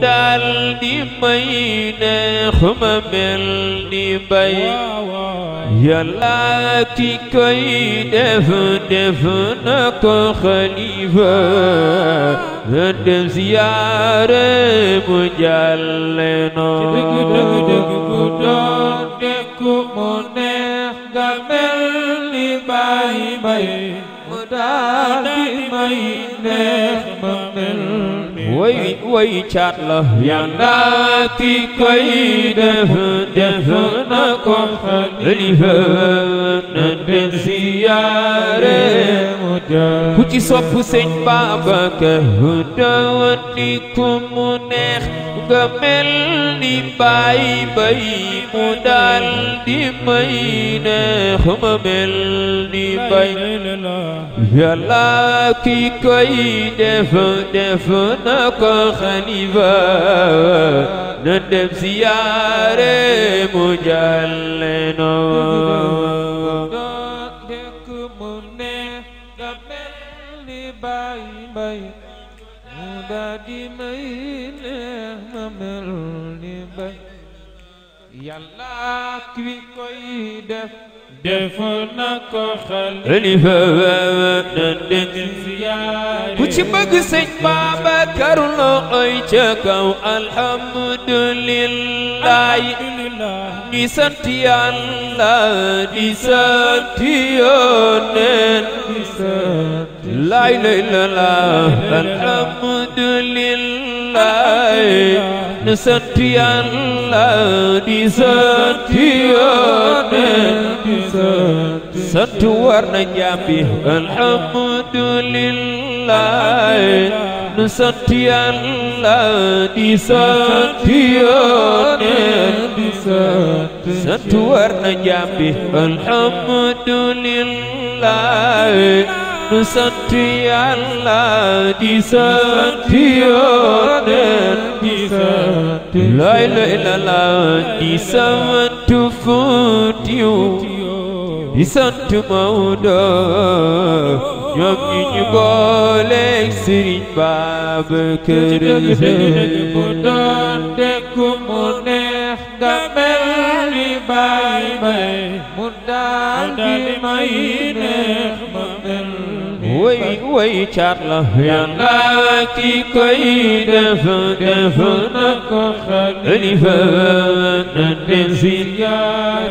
dal di ma mel ni bay yàlla ki koy def def na ko xalifa na bu doon way wi way caat la yandaati def def na ko xalifa na den siyaare mu ku ci sopp sëñ Babacar dawati ku mu neex nga mel ni baay bay mu daal di may ne ma mel ni bay yàlla ki koy def def na ko xalifa na dem siyaare mu mu daal di yàlla ki koy def def na ko xalifa na dégg ziyaare ku ci bëgg sëñ Babacar loo oy ca kaw alhamdulillahi di sant yàlla di sant yoneen di sant lay lay la la alhamdulillahi sedianlah di sedian satu warna jambi alhamdulillah sedianlah di sedian satu warna jambi alhamdulillah Nusantian lah di Santiago لا إله إلا الله إسمت فوتيو إسمت مودا ñoom ñi ñu booleeg Serigne Babacar bu doon dëkku mu neex nga mel ni baay may mu daal di may way way caat la yàlla ki koy def def na ko xalifa na den si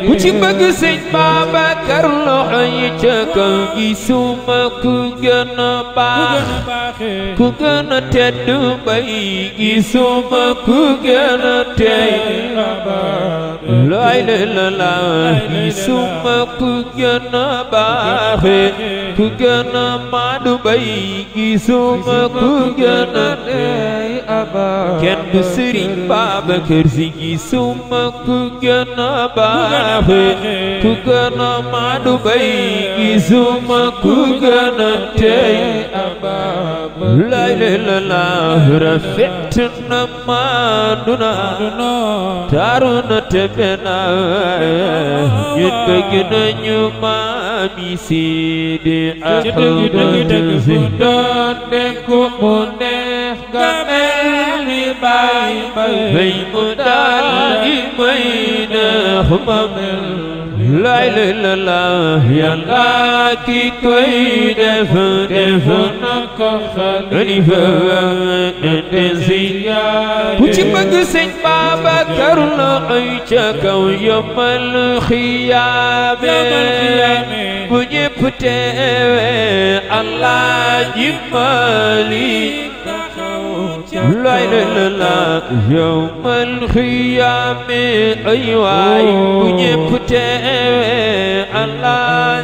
ku ci bëgg sëñ Babacar loxo yi ca kaw gisuma ku gën a baax ku gën a tedd bay gisuma ku gën a tey la ilaha illallah suma ku gën baaxe ku gën a maadu bay gisuma ku gën a dey aba kenn du Sëriñ Babacar Si gisuma ku gën baaxe ku gën a maadu bay gisuma ku gën tey لا إله إلا الله رفعتنا مانونا تارونا تبنا ينبغينا نيومامي سيدي أحمد فهدان نكو منيخ غمالي باي باي مدان إمينا همامل lay la la koy def def na ko xalifa ku ci bëgg sëñ Babacar la ay ca kaw yombal xiyaame bu ñëpp teewe Allah jibbali لا لا يوم الخيامة أيوة ونبتة على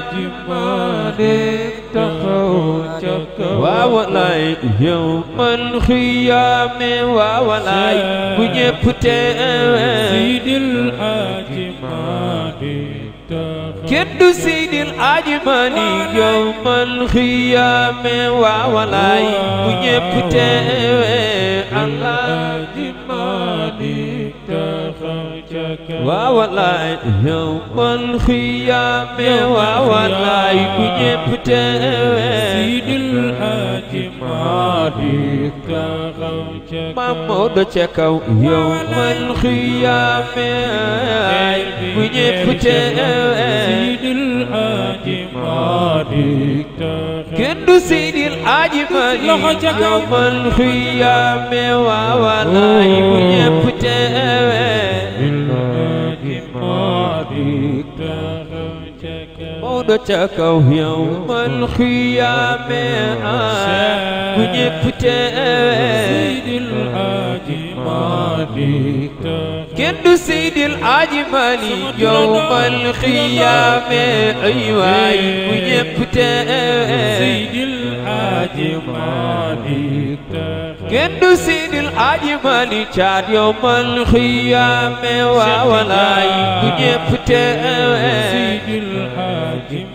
جمالك تخوجك وولاي يوم الخيامة وولاي ونبتة سيد الحاكم keddu seydil aaji mani yowmal xiyaame waa walaay bu ñépp teewe alaaji mani taxaw ca kaw waa walaay maam Maodo ca kaw yow man xiyaame bu ñëpp teew kenn du Seydil Aji Mali yow man xiyaame waawalaay bu ñëpp teew قبضتك يوم الخيامة ونفت سيد الحاج مالك كن سيد الحاج مالك يوم الخيام أيوة ونفت سيد الحاج مالك كن سيد الحاج مالك يوم الخيام وولاي ونفت سيد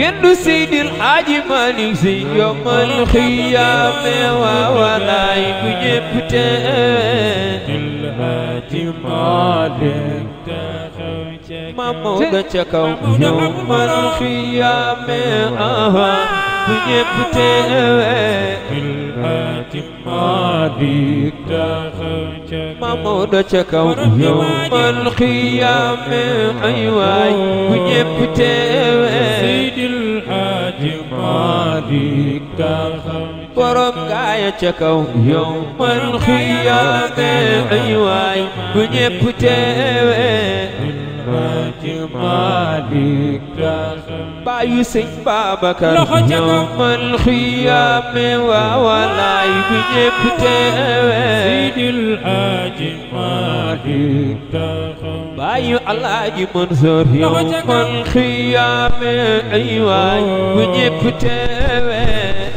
kenn du Seydil Haaji si yomal xiyaame waa walaay ku ñépp teew ma Mawdo ca kaw yomal xiyaame aha bu ñépp teewee bil hatim maalik taxaw ca kaw Mamadou ca kaw yawmal qiyaame ay waay bu ñépp teewee Seydil Hatim Maalik taxaw borom gaaya ca kaw yawmal qiyaame ay waay bu ñépp teewee bil hatim maalik taxaw bàyyi sëñ Babacar yawmal xiyaame waa walaay bu ñépp teewe Sidil Haaji Maalik taxaw bàyyi Alaaji Mansoor yawmal xiyaame bu ñépp teewe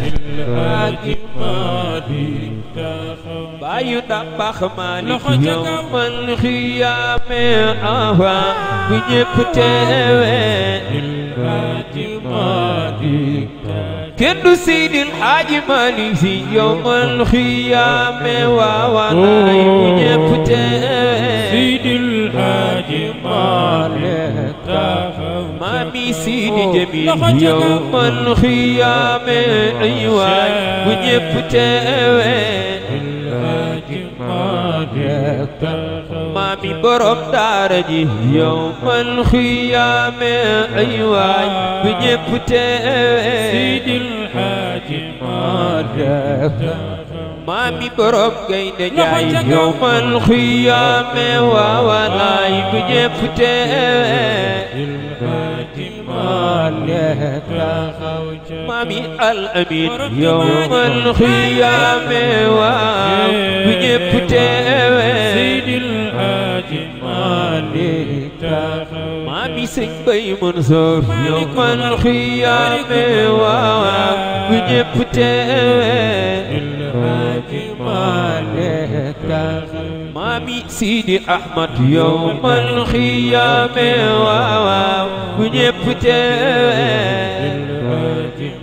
Sidil Haaji Maalik taxaw bàyyi Dabakh Maalik bu ñépp teewe kenn du Seydil Hadji Malick si yawmal xiyaame waawaan ay bu ñépp teewe Seydil Hadji Malick taxaw maami Seydi Jamil yawmal xiyaame ay waay bu ñépp teewe Seydil Hadji Malick برب دارجي يوم الخيام أيوة بجبت سيد الحاج مارك ما مي برب قيد جاي يوم الخيام ووالاي بجبت ما مي الأمين يوم الخيام ووالاي بجبت سيد مالك ما بيسك بي منصور يوم الخيام ووا بجبتين مالك مامي سيدي أحمد يوم الخيام ووا بجبتين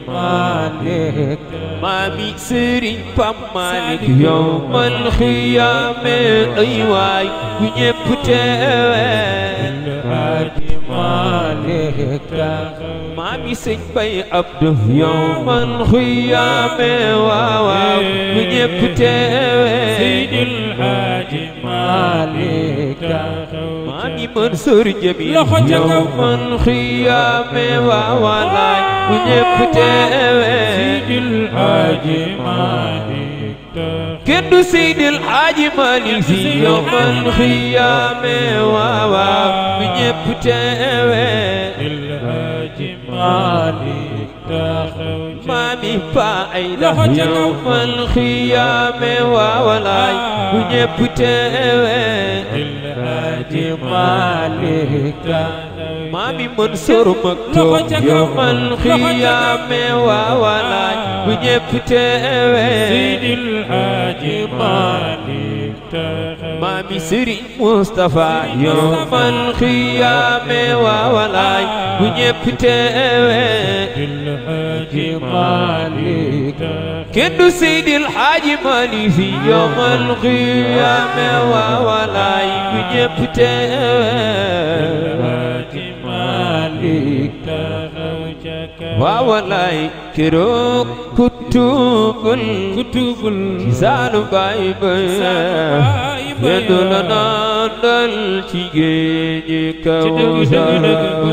مالك maami Serigne Pape Malick yowmal xiyaame ay waay bu ñépp teewee maami sëñ Bay Abdu yowmal xiyaame waaw waaw bu ñépp teewee Seydil Haaji Malick ñi mën sori jëmi loxo ca kaw man xiyaame waa walaay bu ñëpp teewe sidil aji malik kenn du sidil aji malik si yow man xiyaame waa waa bu ñëpp teewe sidil aji malik taxaw maami fa ay la yow man xiyaame waa walaay bu ñëpp teewe جمالك ما مي منصور مكتوب يوم الخيام وولا ونيبتوي زيد الحاج مالك ما مي مصطفى يوم الخيام ووالا وولا زيد الحاج مالك keddu Seydil Haaji Maalik Si yawmal qiyaama wa walaay bu ñépp teewe Haaji Maalik taxaw ca kaw wa walaay keroog kutubul kutubul kisaalu baay baay yendu la naan dal ci géeji kaw saara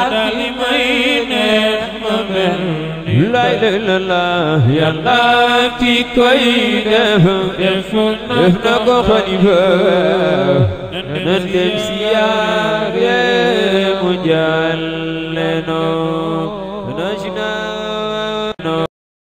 lay lay la la yàlla ki koy def def na ko xalifa na dem siyaare mu jàlle noo na